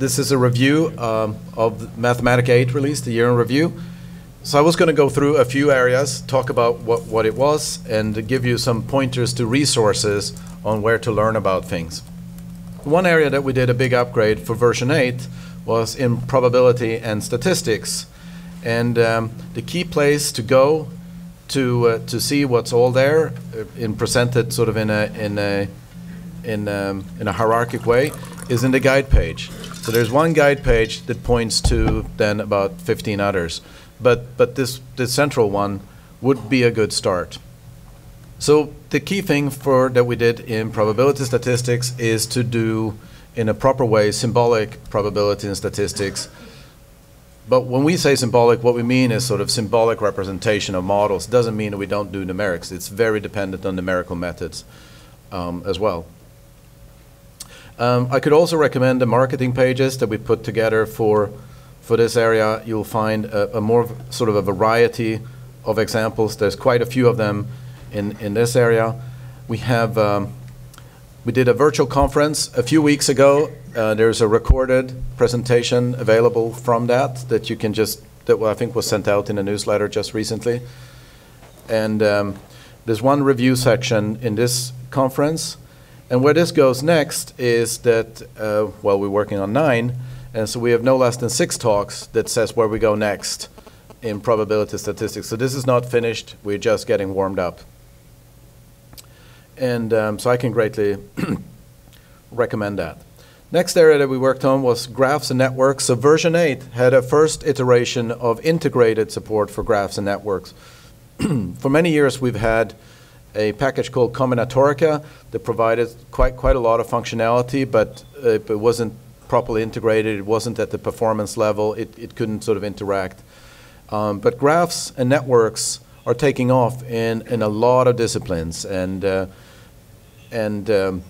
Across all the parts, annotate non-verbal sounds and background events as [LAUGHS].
this is a review um, of Mathematica 8 release, the year in review. So I was going to go through a few areas, talk about what, what it was, and give you some pointers to resources on where to learn about things. One area that we did a big upgrade for version 8 was in probability and statistics. And um, the key place to go to uh, to see what's all there uh, in presented sort of in a in a in um, in a hierarchic way is in the guide page. So there's one guide page that points to then about 15 others, but but this this central one would be a good start. So the key thing for that we did in probability statistics is to do in a proper way symbolic probability and statistics but when we say symbolic, what we mean is sort of symbolic representation of models. It doesn't mean that we don't do numerics. It's very dependent on numerical methods um, as well. Um, I could also recommend the marketing pages that we put together for for this area. You'll find a, a more sort of a variety of examples. There's quite a few of them in in this area. We have um, we did a virtual conference a few weeks ago. Uh, there's a recorded presentation available from that that you can just, that I think was sent out in a newsletter just recently. And um, there's one review section in this conference. And where this goes next is that, uh, well, we're working on nine, and so we have no less than six talks that says where we go next in probability statistics. So this is not finished, we're just getting warmed up. And um, so I can greatly [CLEARS THROAT] recommend that. Next area that we worked on was graphs and networks. So version 8 had a first iteration of integrated support for graphs and networks. [CLEARS THROAT] for many years we've had a package called Combinatorica that provided quite, quite a lot of functionality, but it wasn't properly integrated. It wasn't at the performance level. It, it couldn't sort of interact. Um, but graphs and networks are taking off in, in a lot of disciplines. And uh, and um,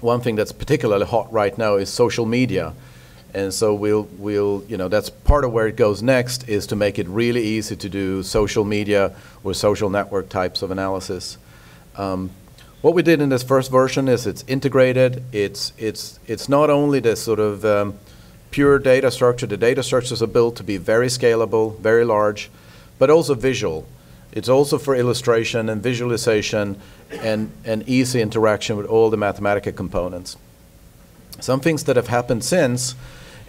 one thing that's particularly hot right now is social media. And so we'll, we'll, you know, that's part of where it goes next is to make it really easy to do social media or social network types of analysis. Um, what we did in this first version is it's integrated. It's, it's, it's not only the sort of um, pure data structure. The data structures are built to be very scalable, very large, but also visual. It's also for illustration and visualization and, and easy interaction with all the Mathematica components. Some things that have happened since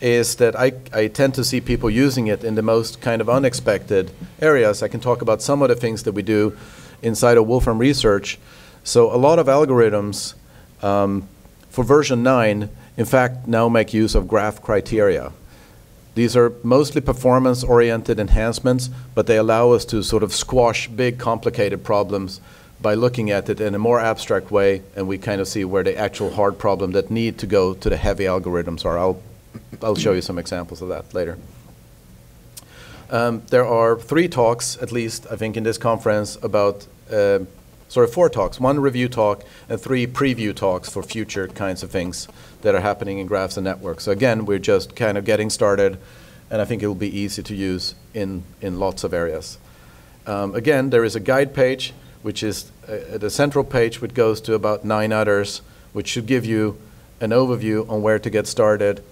is that I, I tend to see people using it in the most kind of unexpected areas. I can talk about some of the things that we do inside of Wolfram Research. So a lot of algorithms um, for version 9, in fact, now make use of graph criteria. These are mostly performance-oriented enhancements, but they allow us to sort of squash big, complicated problems by looking at it in a more abstract way, and we kind of see where the actual hard problem that need to go to the heavy algorithms are. I'll, I'll show you some examples of that later. Um, there are three talks, at least, I think, in this conference about, uh, sorry, four talks, one review talk and three preview talks for future kinds of things that are happening in graphs and networks. So again, we're just kind of getting started, and I think it will be easy to use in, in lots of areas. Um, again, there is a guide page, which is uh, the central page, which goes to about nine others, which should give you an overview on where to get started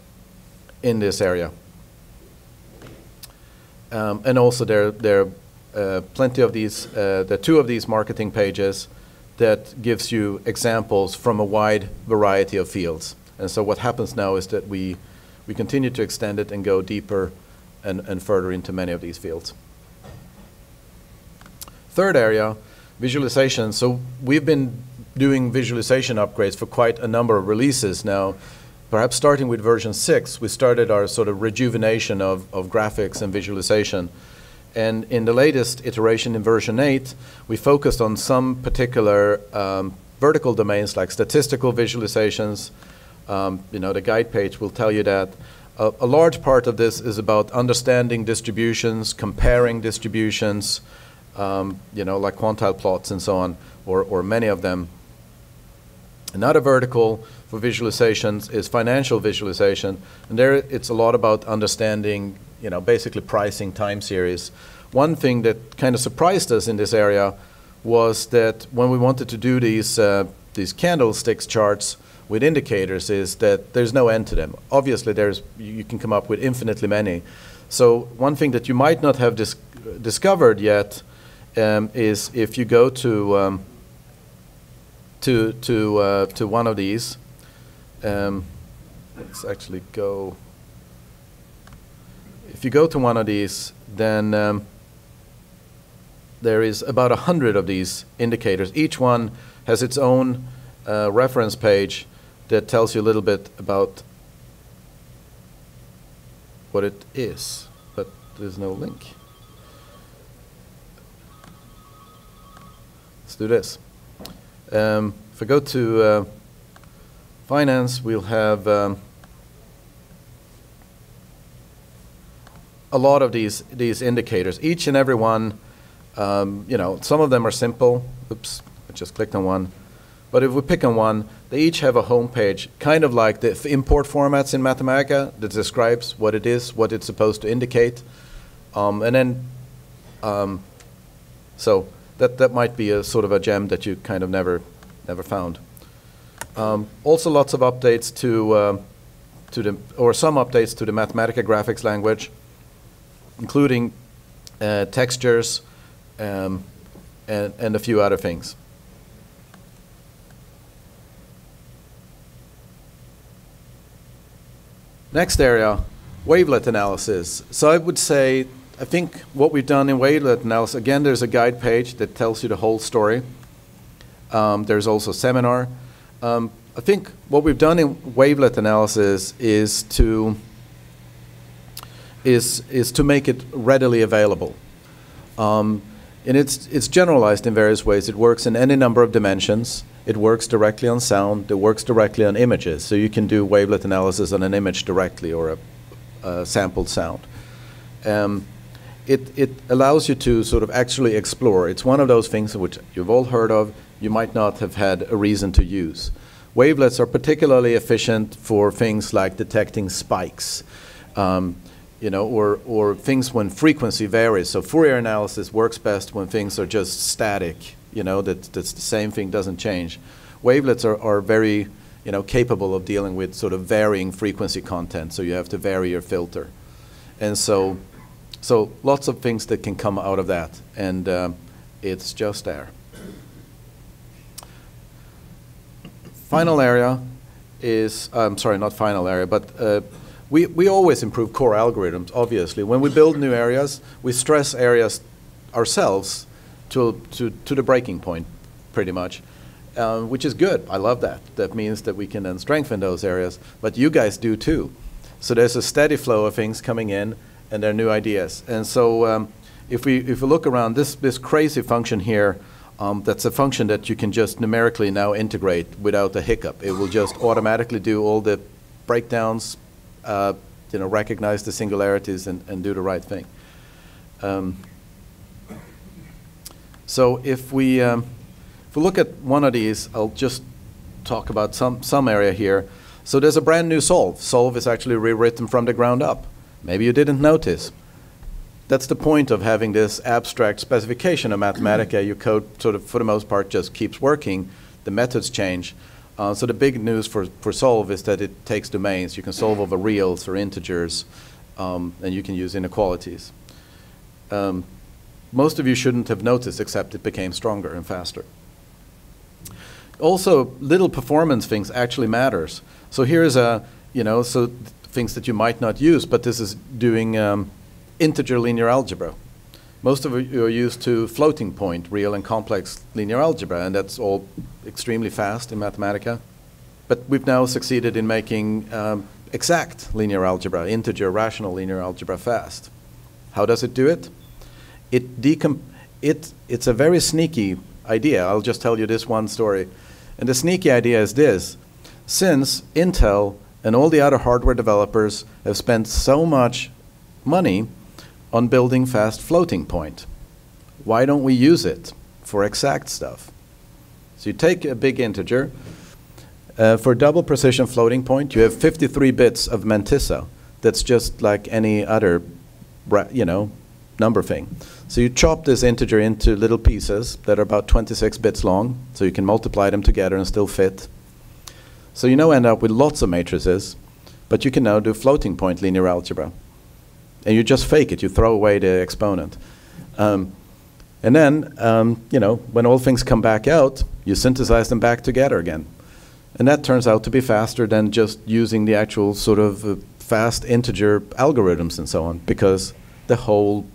in this area. Um, and also there, there are uh, plenty of these, uh, the two of these marketing pages that gives you examples from a wide variety of fields. And so what happens now is that we, we continue to extend it and go deeper and, and further into many of these fields. Third area, visualization. So we've been doing visualization upgrades for quite a number of releases now. Perhaps starting with version 6, we started our sort of rejuvenation of, of graphics and visualization. And in the latest iteration in version 8, we focused on some particular um, vertical domains like statistical visualizations, um, you know, the guide page will tell you that. A, large part of this is about understanding distributions, comparing distributions, um, you know, like quantile plots and so on, or, or many of them. Another vertical for visualizations is financial visualization, and there it's a lot about understanding, you know, basically pricing time series. One thing that kind of surprised us in this area was that when we wanted to do these, uh, these candlesticks charts, with indicators is that there's no end to them. Obviously, there's you can come up with infinitely many. So one thing that you might not have dis discovered yet um, is if you go to um, to to uh, to one of these. Um, let's actually go. If you go to one of these, then um, there is about a hundred of these indicators. Each one has its own uh, reference page that tells you a little bit about what it is, but there's no link. Let's do this. Um, if I go to uh, finance, we'll have um, a lot of these these indicators. Each and every one, um, you know, some of them are simple. Oops, I just clicked on one. But if we pick on one, they each have a home page, kind of like the import formats in Mathematica that describes what it is, what it's supposed to indicate. Um, and then, um, so that, that might be a sort of a gem that you kind of never, never found. Um, also lots of updates to, uh, to the, or some updates to the Mathematica graphics language, including uh, textures um, and, and a few other things. Next area, wavelet analysis. So I would say, I think what we've done in wavelet analysis, again, there's a guide page that tells you the whole story. Um, there's also a seminar. Um, I think what we've done in wavelet analysis is to is is to make it readily available. Um, and it's it's generalized in various ways. It works in any number of dimensions. It works directly on sound. It works directly on images. So you can do wavelet analysis on an image directly or a, a sampled sound. Um, it, it allows you to sort of actually explore. It's one of those things which you've all heard of, you might not have had a reason to use. Wavelets are particularly efficient for things like detecting spikes, um, you know, or, or things when frequency varies. So Fourier analysis works best when things are just static you know, that that's the same thing doesn't change. Wavelets are, are very, you know, capable of dealing with sort of varying frequency content, so you have to vary your filter. And so, so lots of things that can come out of that, and uh, it's just there. Final area is, I'm sorry, not final area, but uh, we, we always improve core algorithms, obviously. When we build new areas, we stress areas ourselves to, to, to the breaking point, pretty much, uh, which is good. I love that. That means that we can then strengthen those areas, but you guys do too. So there's a steady flow of things coming in, and there are new ideas. And so um, if, we, if we look around, this, this crazy function here, um, that's a function that you can just numerically now integrate without a hiccup. It will just automatically do all the breakdowns, uh, you know, recognize the singularities and, and do the right thing. Um, so if we, um, if we look at one of these, I'll just talk about some, some area here. So there's a brand new solve. Solve is actually rewritten from the ground up. Maybe you didn't notice. That's the point of having this abstract specification of Mathematica. [CLEARS THROAT] Your code, sort of, for the most part, just keeps working. The methods change. Uh, so the big news for, for solve is that it takes domains. You can solve over reals or integers, um, and you can use inequalities. Um, most of you shouldn't have noticed, except it became stronger and faster. Also, little performance things actually matters. So here's a, you know, so things that you might not use, but this is doing um, integer linear algebra. Most of you are used to floating point, real and complex linear algebra, and that's all extremely fast in Mathematica. But we've now succeeded in making um, exact linear algebra, integer rational linear algebra fast. How does it do it? it decom it it's a very sneaky idea. I'll just tell you this one story. And the sneaky idea is this. Since Intel and all the other hardware developers have spent so much money on building fast floating point, why don't we use it for exact stuff? So you take a big integer. Uh, for double precision floating point, you have 53 bits of mantissa. That's just like any other, you know, number thing. So you chop this integer into little pieces that are about 26 bits long, so you can multiply them together and still fit. So you now end up with lots of matrices, but you can now do floating point linear algebra. And you just fake it, you throw away the exponent. Um, and then, um, you know, when all things come back out, you synthesize them back together again. And that turns out to be faster than just using the actual sort of uh, fast integer algorithms and so on, because the whole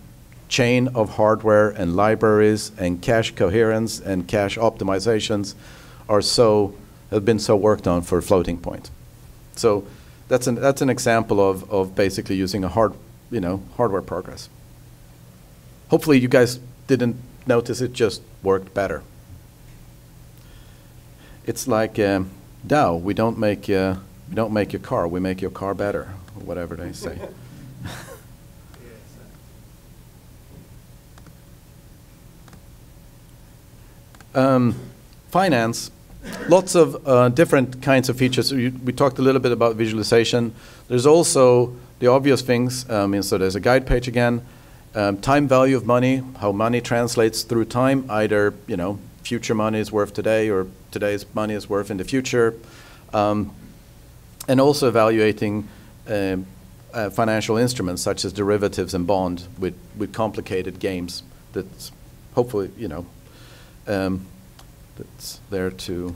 chain of hardware and libraries and cache coherence and cache optimizations are so have been so worked on for floating point. So that's an that's an example of, of basically using a hard you know hardware progress. Hopefully you guys didn't notice it just worked better. It's like um, Dow. We don't make uh, we don't make your car. We make your car better, or whatever they say. [LAUGHS] um, finance. Lots of uh, different kinds of features. We, we, talked a little bit about visualization. There's also the obvious things. Um, so there's a guide page again. Um, time value of money, how money translates through time, either you know future money is worth today or today's money is worth in the future, um, and also evaluating uh, uh, financial instruments such as derivatives and bond with, with complicated games that's hopefully you know um, that's there to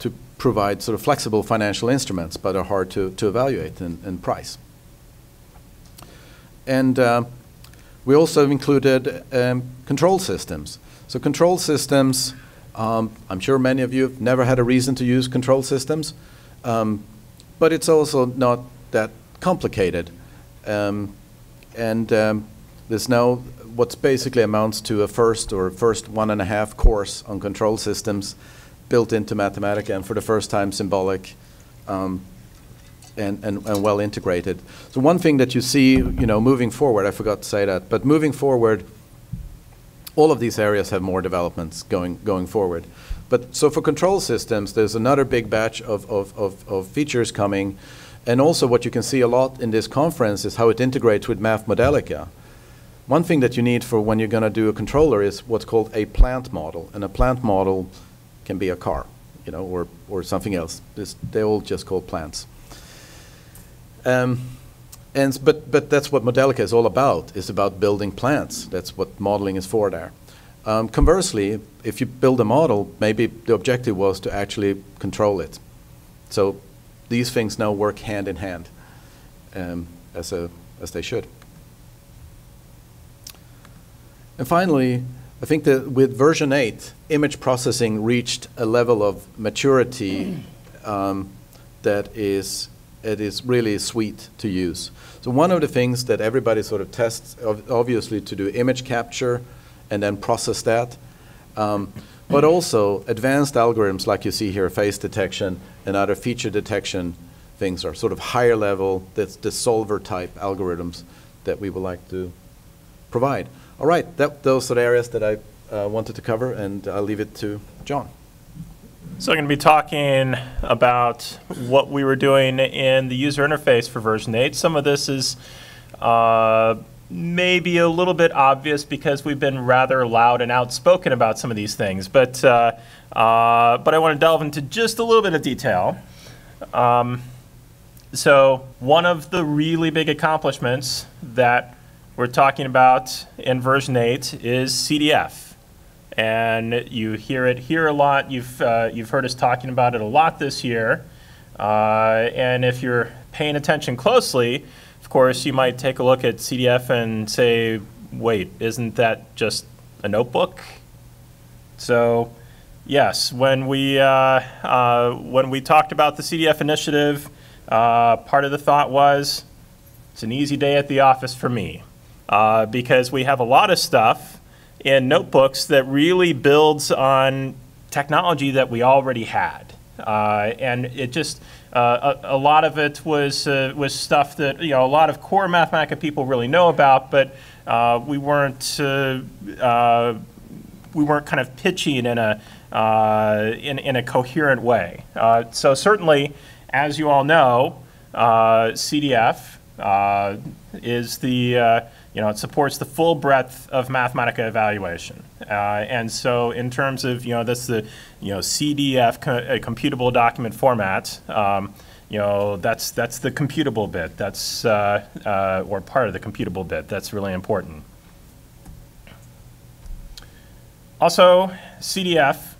to provide sort of flexible financial instruments, but are hard to, to evaluate and, and price. And uh, we also included um, control systems. So control systems, um, I'm sure many of you have never had a reason to use control systems, um, but it's also not that complicated. Um, and um, there's now what's basically amounts to a first or first one and a half course on control systems built into Mathematica and for the first time symbolic um, and, and, and well integrated. So one thing that you see, you know, moving forward, I forgot to say that, but moving forward, all of these areas have more developments going, going forward. But so for control systems, there's another big batch of, of, of, of features coming. And also what you can see a lot in this conference is how it integrates with Mathmodelica. One thing that you need for when you're going to do a controller is what's called a plant model. And a plant model can be a car, you know, or, or something else. This, they're all just called plants. Um, and, but, but that's what Modelica is all about, is about building plants. That's what modeling is for there. Um, conversely, if you build a model, maybe the objective was to actually control it. So these things now work hand in hand um, as, a, as they should. And finally, I think that with version 8, image processing reached a level of maturity um, that is it is really sweet to use. So one of the things that everybody sort of tests, obviously, to do image capture and then process that, um, but also advanced algorithms like you see here, face detection and other feature detection things are sort of higher level, that's the solver type algorithms that we would like to provide. All right, that, those are the areas that I uh, wanted to cover, and I'll leave it to John. So I'm going to be talking about what we were doing in the user interface for version 8. Some of this is uh, maybe a little bit obvious because we've been rather loud and outspoken about some of these things, but, uh, uh, but I want to delve into just a little bit of detail. Um, so one of the really big accomplishments that we're talking about in version 8 is CDF and you hear it here a lot. You've, uh, you've heard us talking about it a lot this year. Uh, and if you're paying attention closely, of course, you might take a look at CDF and say, wait, isn't that just a notebook? So, yes, when we, uh, uh when we talked about the CDF initiative, uh, part of the thought was it's an easy day at the office for me uh, because we have a lot of stuff in notebooks that really builds on technology that we already had. Uh, and it just, uh, a, a, lot of it was, uh, was stuff that, you know, a lot of core Mathematica people really know about, but uh, we weren't, uh, we weren't kind of pitching in a, in, in a coherent way. so certainly, as you all know, CDF is the, you know, it supports the full breadth of Mathematica evaluation. Uh, and so in terms of, you know, that's the, you know, CDF, co uh, computable document format, um, you know, that's, that's the computable bit. That's, uh, uh, or part of the computable bit. That's really important. Also, CDF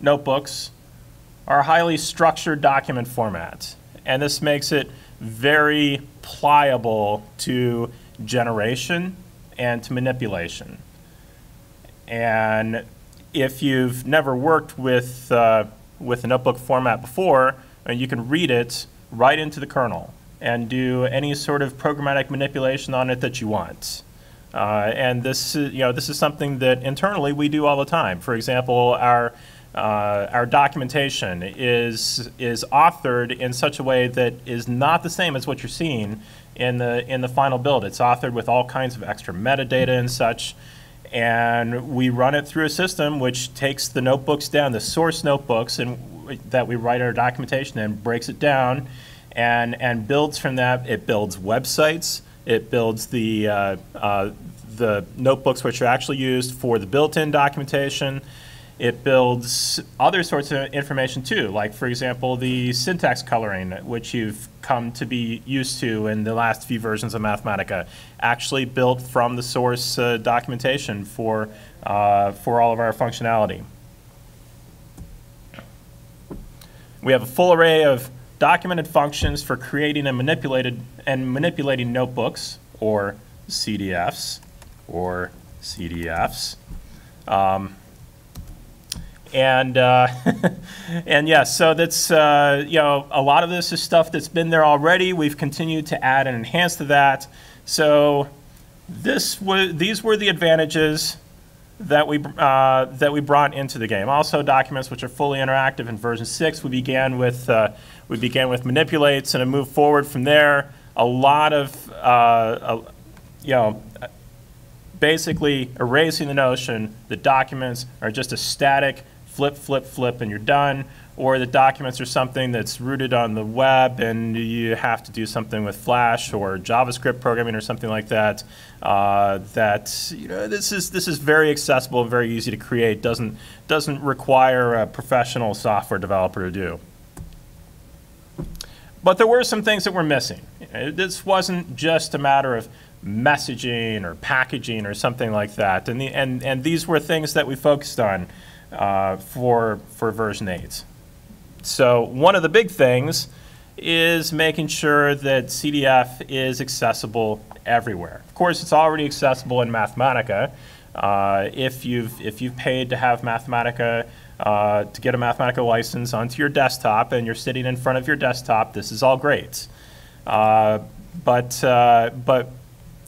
notebooks are a highly structured document format. And this makes it very pliable to generation and to manipulation. And if you've never worked with, uh, with a notebook format before, uh, you can read it right into the kernel and do any sort of programmatic manipulation on it that you want. Uh, and this, you know, this is something that internally we do all the time. For example, our uh, our documentation is is authored in such a way that is not the same as what you're seeing in the in the final build. It's authored with all kinds of extra metadata and such, and we run it through a system which takes the notebooks down, the source notebooks, and that we write our documentation and breaks it down, and and builds from that. It builds websites. It builds the uh, uh, the notebooks which are actually used for the built-in documentation. It builds other sorts of information too, like for example, the syntax coloring, which you've come to be used to in the last few versions of Mathematica, actually built from the source uh, documentation for, uh, for all of our functionality. We have a full array of documented functions for creating and manipulated and manipulating notebooks or CDFs or CDFs. Um, and uh, [LAUGHS] and yeah, so that's uh, you know a lot of this is stuff that's been there already. We've continued to add and enhance to that. So this these were the advantages that we uh, that we brought into the game. Also, documents which are fully interactive in version six. We began with uh, we began with manipulates and moved forward from there. A lot of uh, you know basically erasing the notion that documents are just a static flip, flip, flip, and you're done. Or the documents are something that's rooted on the web and you have to do something with Flash or JavaScript programming or something like that. Uh, that you know this is this is very accessible and very easy to create. doesn't doesn't require a professional software developer to do. But there were some things that were missing. This wasn't just a matter of messaging or packaging or something like that. And, the, and, and these were things that we focused on uh, for, for version 8. So one of the big things is making sure that CDF is accessible everywhere. Of course, it's already accessible in Mathematica. Uh, if you've if you've paid to have Mathematica uh, to get a Mathematica license onto your desktop and you're sitting in front of your desktop, this is all great. Uh, but uh, but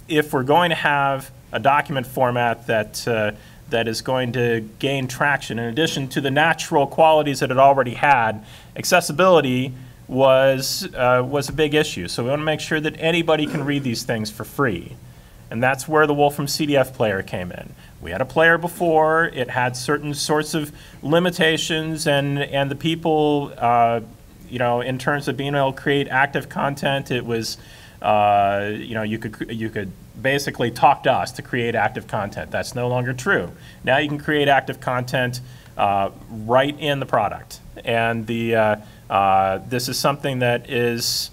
if we're going to have a document format that uh, that is going to gain traction. In addition to the natural qualities that it already had, accessibility was, uh, was a big issue. So we want to make sure that anybody can read these things for free. And that's where the Wolfram CDF player came in. We had a player before, it had certain sorts of limitations, and, and the people, uh, you know, in terms of being able to create active content, it was, uh, you know, you could, you could basically talk to us to create active content. That's no longer true. Now you can create active content uh, right in the product. And the, uh, uh, this is something that is,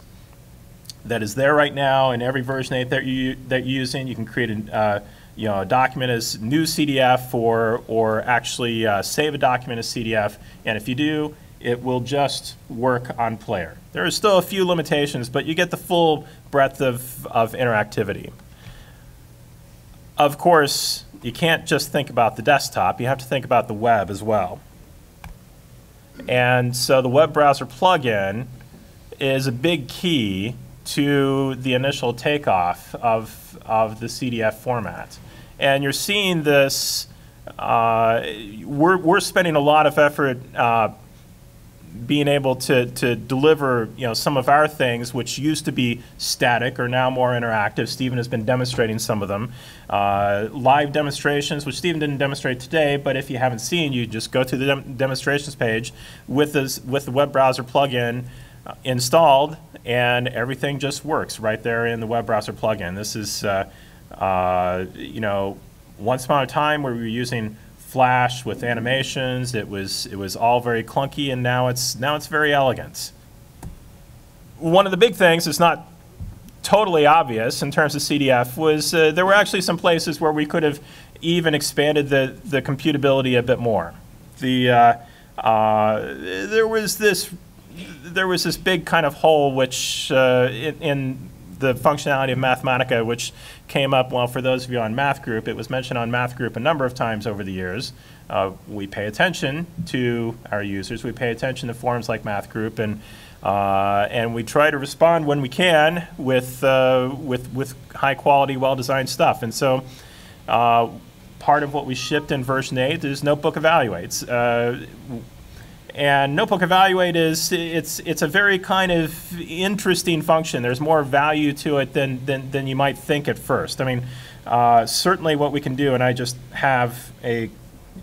that is there right now in every version 8 that, you, that you're using. You can create a, uh, you know, a document as new CDF or, or actually uh, save a document as CDF. And if you do, it will just work on player. There are still a few limitations, but you get the full breadth of, of interactivity. Of course, you can't just think about the desktop, you have to think about the web as well. And so the web browser plugin is a big key to the initial takeoff of, of the CDF format. And you're seeing this, uh, we're, we're spending a lot of effort uh, being able to, to deliver you know, some of our things, which used to be static, are now more interactive. Stephen has been demonstrating some of them. Uh, live demonstrations, which Stephen didn't demonstrate today, but if you haven't seen, you just go to the dem demonstrations page with, this, with the web browser plugin. uh, installed, and everything just works right there in the web browser plugin. This is, uh, uh, you know, once upon a time where we were using Flash with animations, it was it was all very clunky, and now it's now it's very elegant. One of the big things is not totally obvious in terms of CDF was uh, there were actually some places where we could have even expanded the, the computability a bit more. The, uh, uh, there was this there was this big kind of hole which uh, in, in, the functionality of Mathematica, which came up, well, for those of you on Math Group, it was mentioned on Math Group a number of times over the years. Uh, we pay attention to our users. We pay attention to forums like Math Group, and uh, and we try to respond when we can with, uh, with, with high quality, well designed stuff. And so uh, part of what we shipped in version 8 is Notebook Evaluates. And Notebook Evaluate is it's it's a very kind of interesting function. There's more value to it than than, than you might think at first. I mean, uh, certainly what we can do, and I just have a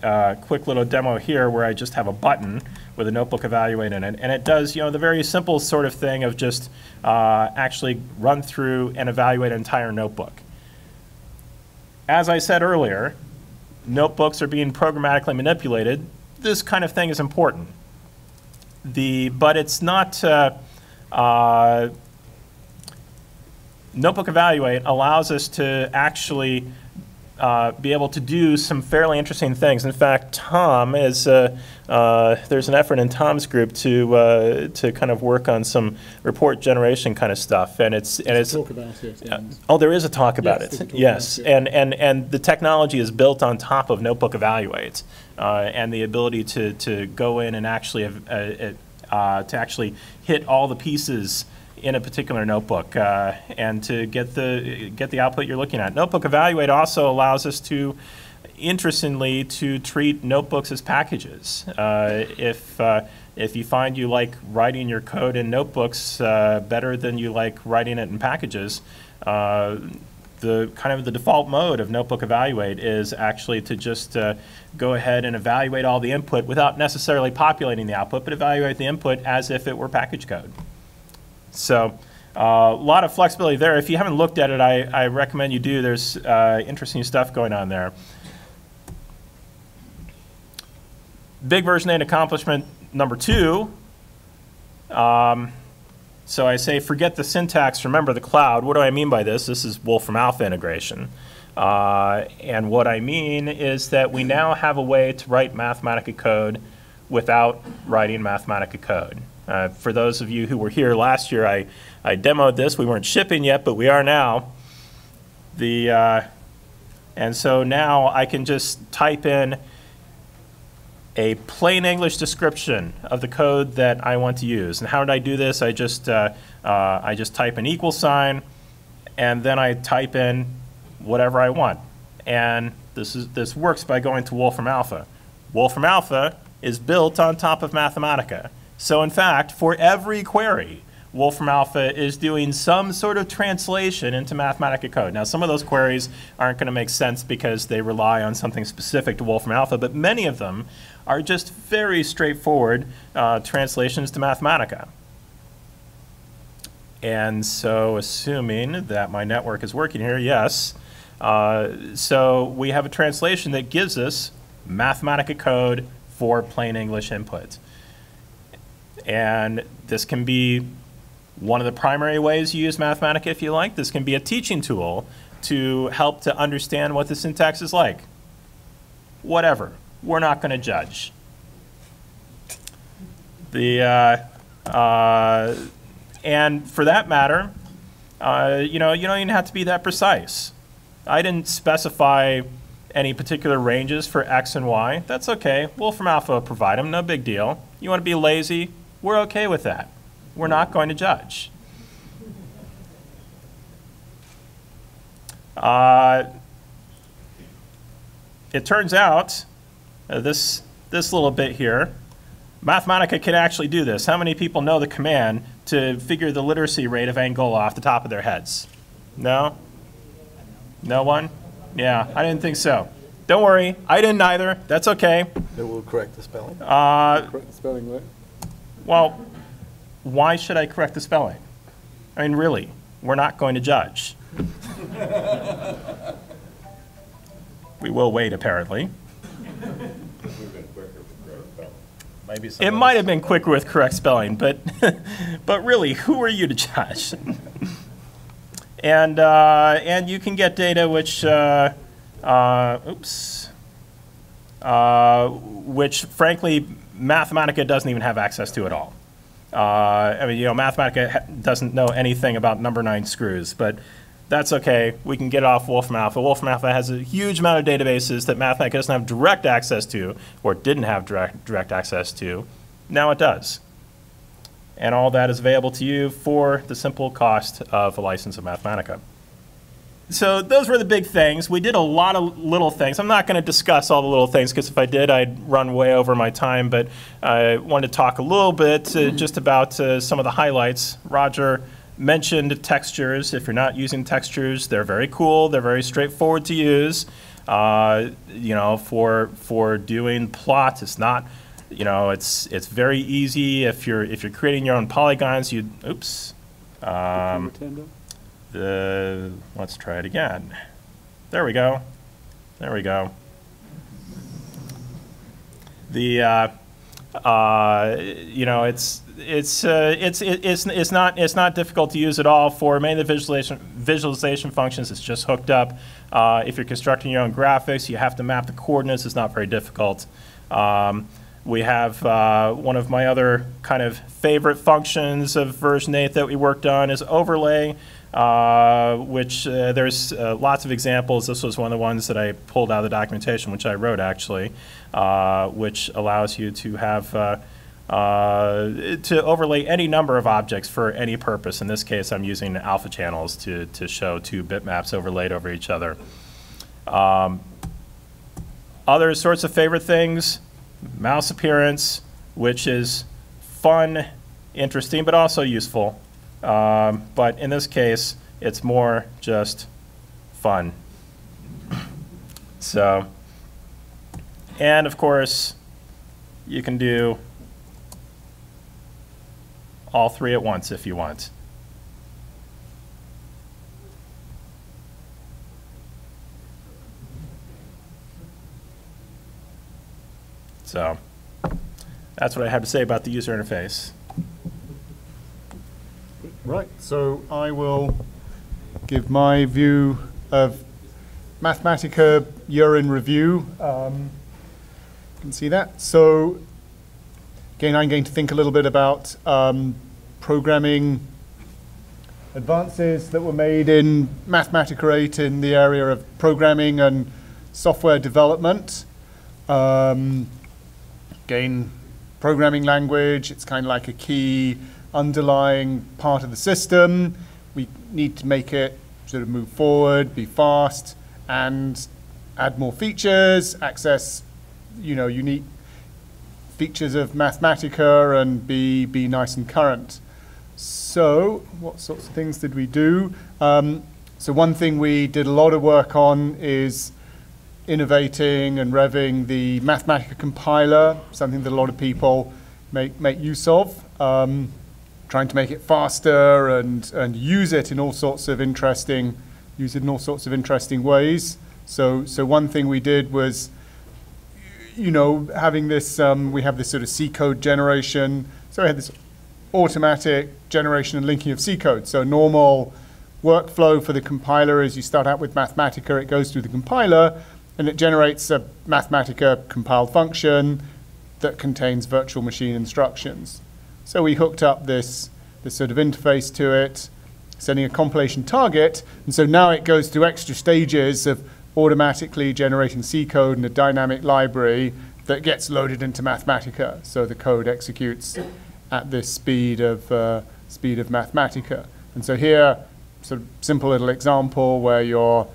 uh, quick little demo here where I just have a button with a notebook evaluate in it. And it does, you know, the very simple sort of thing of just uh, actually run through and evaluate an entire notebook. As I said earlier, notebooks are being programmatically manipulated. This kind of thing is important. The, but it's not, uh, uh, Notebook Evaluate allows us to actually uh, be able to do some fairly interesting things. In fact, Tom is uh, uh, there's an effort in Tom's group to uh, to kind of work on some report generation kind of stuff, and it's and it's talk about it. uh, oh, there is a talk about Yes, it. talk Yes, about it. and and and the technology is built on top of Notebook Evaluate, uh, and the ability to to go in and actually to actually hit all the pieces in a particular notebook uh, and to get the get the output you're looking at. Notebook Evaluate also allows us to, interestingly, to treat notebooks as packages. Uh, if uh, if you find you like writing your code in notebooks uh, better than you like writing it in packages, uh, the kind of the default mode of Notebook Evaluate is actually to just uh, go ahead and evaluate all the input without necessarily populating the output, but evaluate the input as if it were package code. So uh, a lot of flexibility there. If you haven't looked at it, I, I recommend you do. There's uh, interesting stuff going on there. Big version 8 accomplishment number two. Um, so I say forget the syntax, remember the cloud. What do I mean by this? This is Wolfram Alpha integration. Uh, and what I mean is that we now have a way to write Mathematica code without writing Mathematica code. Uh, for those of you who were here last year, I, I demoed this. We weren't shipping yet, but we are now. The, uh, and so now I can just type in a plain English description of the code that I want to use. And how did I do this? I just, uh, uh, I just type an equal sign, and then I type in whatever I want. And this, is, this works by going to Wolfram Alpha. Wolfram Alpha is built on top of Mathematica. So in fact, for every query, Wolfram Alpha is doing some sort of translation into Mathematica code. Now, some of those queries aren't going to make sense because they rely on something specific to Wolfram Alpha, but many of them are just very straightforward uh, translations to Mathematica. And so, assuming that my network is working here, yes. Uh, so, we have a translation that gives us Mathematica code for plain English input. And this can be one of the primary ways you use Mathematica if you like. This can be a teaching tool to help to understand what the syntax is like. Whatever. We're not going to judge. The, uh, uh, and for that matter, uh, you know, you don't even have to be that precise. I didn't specify any particular ranges for X and Y. That's okay. Wolfram Alpha will from alpha provide them, no big deal. You want to be lazy? We're okay with that. We're not going to judge. Uh, it turns out uh, this, this little bit here, Mathematica can actually do this. How many people know the command to figure the literacy rate of Angola off the top of their heads? No? No one? Yeah, I didn't think so. Don't worry, I didn't either. That's okay. It will correct the spelling. Uh, Correct the spelling right. Well, why should I correct the spelling? I mean, really, we're not going to judge. we will wait, apparently. It might have been quicker with correct spelling, but, [LAUGHS] but really, who are you to judge? and, uh, and you can get data which, uh, uh, oops, uh, which frankly, Mathematica doesn't even have access to at all. Uh, I mean, you know, Mathematica doesn't know anything about number nine screws, but that's okay. We can get it off Wolfram Alpha. Wolfram Alpha has a huge amount of databases that Mathematica doesn't have direct access to, or didn't have direct, direct access to. Now it does. And all that is available to you for the simple cost of a license of Mathematica. So those were the big things. We did a lot of little things. I'm not going to discuss all the little things because if I did, I'd run way over my time. But I wanted to talk a little bit uh, just about uh, some of the highlights. Roger mentioned textures. If you're not using textures, they're very cool. They're very straightforward to use. Uh, you know, for for doing plots, it's not. You know, it's it's very easy. If you're if you're creating your own polygons, you oops. Um, the, let's try it again. There we go. There we go. The, uh, uh, you know, it's, it's, uh, it's, it's, it's not, it's not difficult to use at all for many of the visualization, visualization functions. It's just hooked up. Uh, if you're constructing your own graphics, you have to map the coordinates. It's not very difficult. Um, we have uh, one of my other kind of favorite functions of version 8 that we worked on is overlay. Uh, which uh, there's uh, lots of examples. This was one of the ones that I pulled out of the documentation, which I wrote actually, uh, which allows you to have uh, to overlay any number of objects for any purpose. In this case, I'm using alpha channels to, to show two bitmaps overlaid over each other. Um, other sorts of favorite things, mouse appearance, which is fun, interesting, but also useful. Um, but in this case, it's more just fun. So, and of course, you can do all three at once if you want. So, that's what I have to say about the user interface. Right, so I will give my view of Mathematica year in review. Um, you can see that. So again, I'm going to think a little bit about um, programming advances that were made in Mathematica 8 in the area of programming and software development. Um, again, programming language, it's kind of like a key underlying part of the system. We need to make it sort of move forward, be fast, and add more features, access, you know, unique features of Mathematica, and be be nice and current. So, what sorts of things did we do? Um, so, one thing we did a lot of work on is innovating and revving the Mathematica compiler, something that a lot of people make make use of. Um, trying to make it faster and, and use it in all sorts of interesting use it in all sorts of interesting ways. So so one thing we did was you know having this um, we have this sort of C code generation. So we had this automatic generation and linking of C code. So normal workflow for the compiler is you start out with Mathematica, it goes through the compiler, and it generates a Mathematica compiled function that contains virtual machine instructions. So we hooked up this, this sort of interface to it, setting a compilation target, and so now it goes through extra stages of automatically generating C code in a dynamic library that gets loaded into Mathematica. So the code executes at this speed of, uh, speed of Mathematica. And so here, sort of simple little example where you're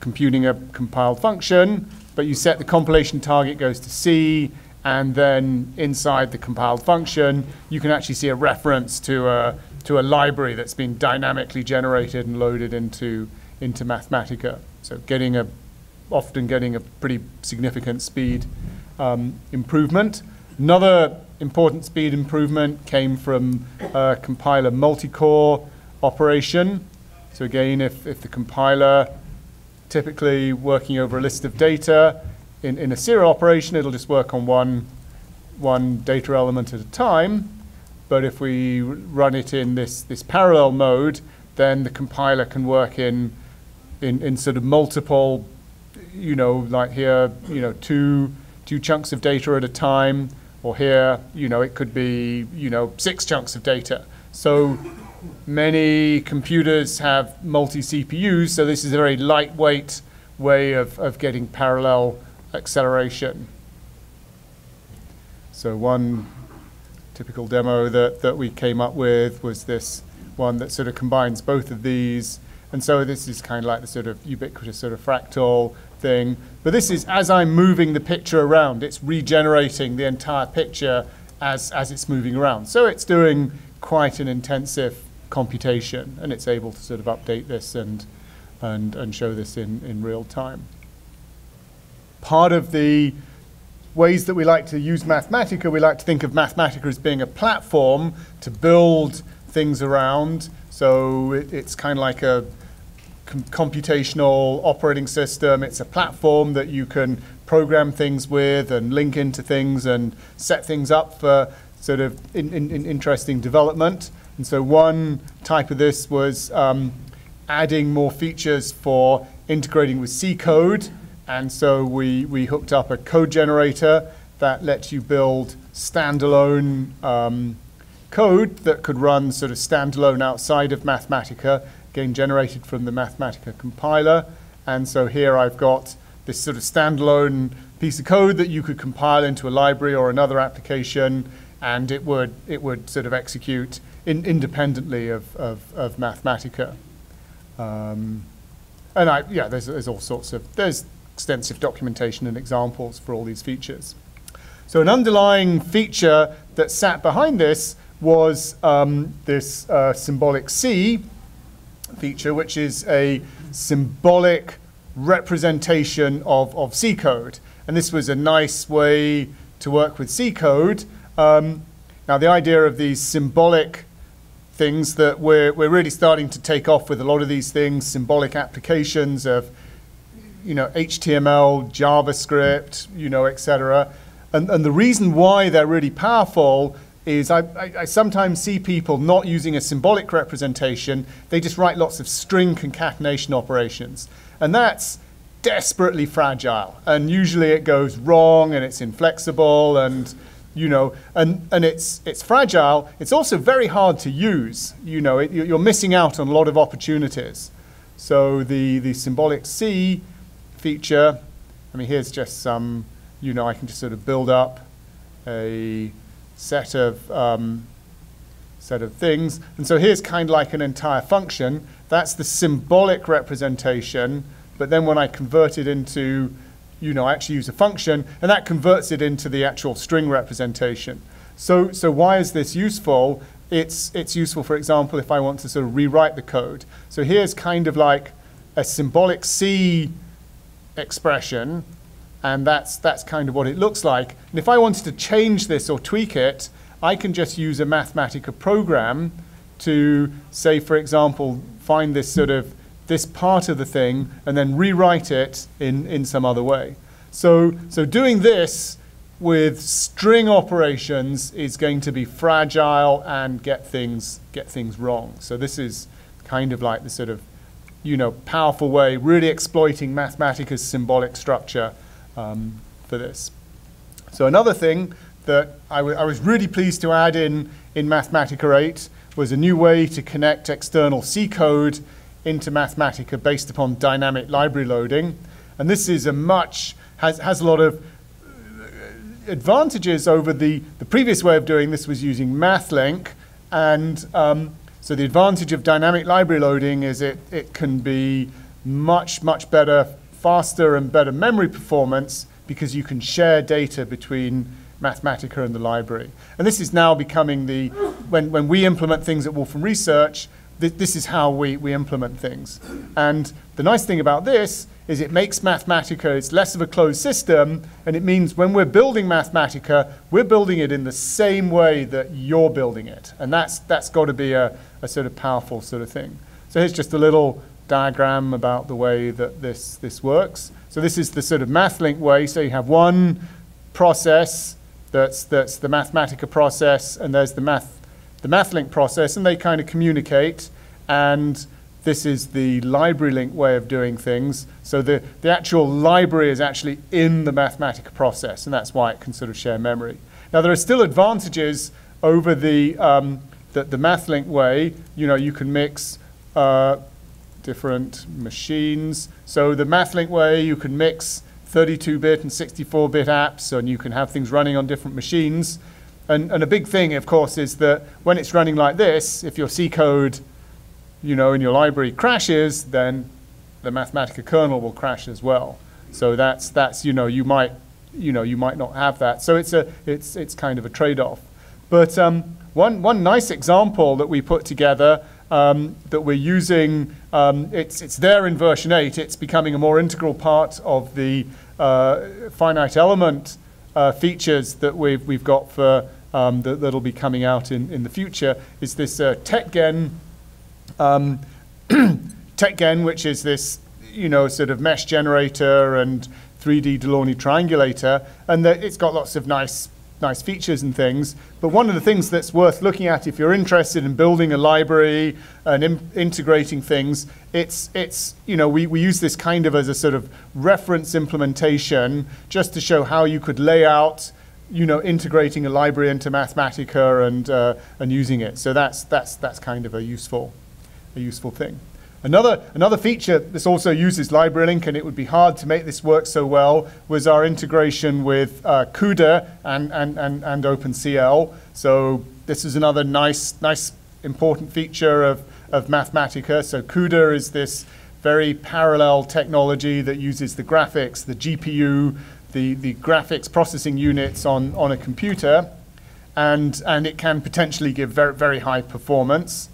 computing a compiled function, but you set the compilation target goes to C, and then inside the compiled function, you can actually see a reference to a, to a library that's been dynamically generated and loaded into, into Mathematica. So getting a, often getting a pretty significant speed um, improvement. Another important speed improvement came from compiler multi-core operation. So again, if, if the compiler typically working over a list of data, in, in a serial operation, it'll just work on one, one data element at a time. But if we run it in this, this parallel mode, then the compiler can work in, in, in sort of multiple, you know, like here, you know, two, two chunks of data at a time, or here, you know, it could be, you know, six chunks of data. So many computers have multi-CPUs, so this is a very lightweight way of, of getting parallel acceleration. So one typical demo that, that we came up with was this one that sort of combines both of these. And so this is kind of like the sort of ubiquitous sort of fractal thing. But this is as I'm moving the picture around, it's regenerating the entire picture as, as it's moving around. So it's doing quite an intensive computation and it's able to sort of update this and, and, and show this in, in real time. Part of the ways that we like to use Mathematica, we like to think of Mathematica as being a platform to build things around. So it, it's kind of like a com computational operating system. It's a platform that you can program things with and link into things and set things up for sort of in, in, in interesting development. And so one type of this was um, adding more features for integrating with C code. And so we, we hooked up a code generator that lets you build standalone um, code that could run sort of standalone outside of Mathematica, again generated from the Mathematica compiler. And so here I've got this sort of standalone piece of code that you could compile into a library or another application, and it would, it would sort of execute in, independently of, of, of Mathematica. Um, and I, yeah, there's, there's all sorts of, there's extensive documentation and examples for all these features. So an underlying feature that sat behind this was um, this uh, symbolic C feature, which is a symbolic representation of, of C code. And this was a nice way to work with C code. Um, now, the idea of these symbolic things that we're, we're really starting to take off with a lot of these things, symbolic applications of you know, HTML, JavaScript, you know, et cetera. And, and the reason why they're really powerful is I, I, I, sometimes see people not using a symbolic representation. They just write lots of string concatenation operations. And that's desperately fragile. And usually it goes wrong and it's inflexible and, you know, and, and it's, it's fragile. It's also very hard to use. You know, it, you're missing out on a lot of opportunities. So the, the symbolic C feature, I mean, here's just some, you know, I can just sort of build up a set of um, set of things. And so here's kind of like an entire function. That's the symbolic representation. But then when I convert it into, you know, I actually use a function, and that converts it into the actual string representation. So, so why is this useful? It's, it's useful, for example, if I want to sort of rewrite the code. So here's kind of like a symbolic C expression and that's, that's kind of what it looks like. And if I wanted to change this or tweak it, I can just use a Mathematica program to say, for example, find this sort of this part of the thing and then rewrite it in, in some other way. So, so doing this with string operations is going to be fragile and get things, get things wrong. So this is kind of like the sort of, you know, powerful way, really exploiting Mathematica's symbolic structure um, for this. So another thing that I, was really pleased to add in, in Mathematica 8 was a new way to connect external C code into Mathematica based upon dynamic library loading. And this is a much, has, has a lot of uh, advantages over the, the previous way of doing this was using MathLink. And um, so the advantage of dynamic library loading is it, it can be much, much better faster and better memory performance because you can share data between Mathematica and the library. And this is now becoming the, when, when we implement things at Wolfram Research, th- this is how we, we implement things. And the nice thing about this is it makes Mathematica, it's less of a closed system, and it means when we're building Mathematica, we're building it in the same way that you're building it. And that's, that's got to be a, a sort of powerful sort of thing. So here's just a little diagram about the way that this, this works. So this is the sort of MathLink way. So you have one process that's, that's the Mathematica process, and there's the math, the MathLink process, and they kind of communicate. And this is the LibraryLink way of doing things. So the, the actual library is actually in the Mathematica process, and that's why it can sort of share memory. Now, there are still advantages over the, um, the, the MathLink way. You know, you can mix uh, different machines. So the MathLink way, you can mix 32-bit and 64-bit apps, and you can have things running on different machines. And, and a big thing, of course, is that when it's running like this, if your C code, you know, in your library crashes, then the Mathematica kernel will crash as well. So that's that's you know you might you know you might not have that. So it's a it's it's kind of a trade-off. But um, one one nice example that we put together um, that we're using. Um, it's, it's there in version 8. It's becoming a more integral part of the uh, finite element uh, features that we've, we've got for um, that, that'll be coming out in, in the future. Is this uh, um, [CLEARS THROAT] TetGen, which is this you know sort of mesh generator and 3D Delaunay triangulator, and it's got lots of nice nice features and things. But one of the things that's worth looking at if you're interested in building a library and integrating things, it's, it's you know, we, we use this kind of as a sort of reference implementation just to show how you could lay out you know, integrating a library into Mathematica and, uh, and using it. So that's, that's, that's kind of a useful, a useful thing. Another, another feature this also uses LibraryLink, and it would be hard to make this work so well, was our integration with uh, CUDA and, and, and, and OpenCL. So this is another nice, nice important feature of, of Mathematica. So CUDA is this very parallel technology that uses the graphics, the GPU, the, the graphics processing units on, on a computer, and, and it can potentially give very, very high performance.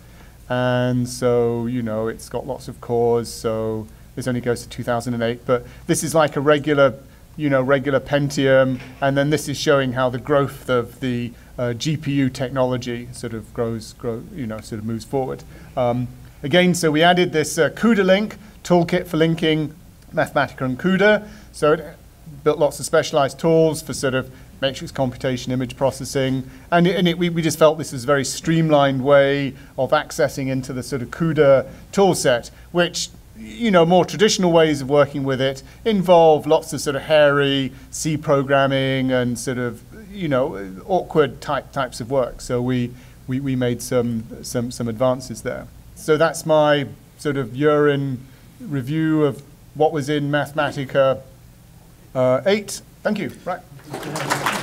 And so, you know, it's got lots of cores, so this only goes to 2008. But this is like a regular, you know, regular Pentium. And then this is showing how the growth of the uh, GPU technology sort of grows, grow, you know, sort of moves forward. Um, again, so we added this uh, CUDALink, toolkit for linking Mathematica and CUDA. So it built lots of specialized tools for sort of matrix computation, image processing, and, it, and it, we, we just felt this was a very streamlined way of accessing into the sort of CUDA toolset, which you know, more traditional ways of working with it involve lots of sort of hairy C programming and sort of, you know, awkward type types of work. So we, we, we made some, some, some advances there. So that's my sort of year in review of what was in Mathematica uh, 8. Thank you. Right. Thank you.